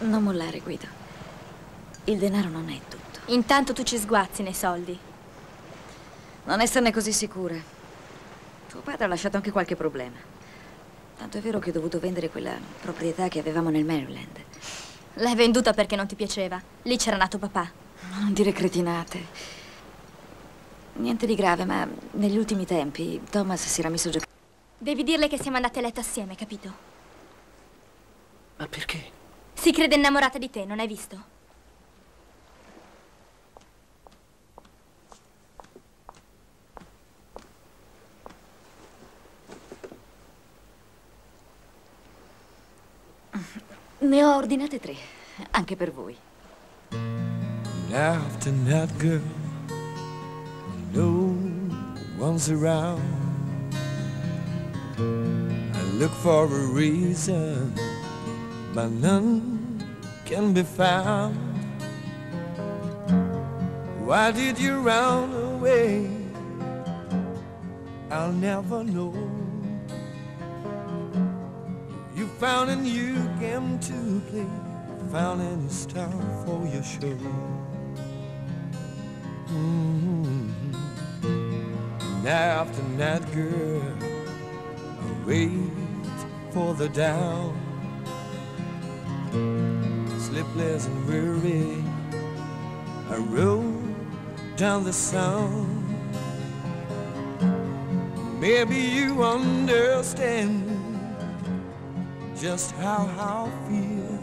Non mollare, Guido. Il denaro non è tutto. Intanto tu ci sguazzi nei soldi. Non esserne così sicura. Tuo padre ha lasciato anche qualche problema. Tanto è vero che ho dovuto vendere quella proprietà che avevamo nel Maryland. L'hai venduta perché non ti piaceva. Lì c'era nato papà. Non dire cretinate. Niente di grave, ma negli ultimi tempi Thomas si era messo a giocare. Devi dirle che siamo andate a letto assieme, capito? Ma perché? Si crede innamorata di te, non hai visto? Ne ho ordinate tre, anche per voi. Now after that girl, no one's around. I look for a reason, but none can be found. Why did you run away? I'll never know. You found a new game to play, found a new star for your show. Mhm. Now after that girl, I wait for the down. Sleepless and weary, I rode down the sound. Maybe you understand just how I feel.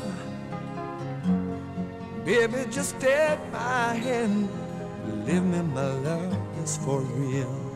Baby, just take my hand. Believe me, my love is for real.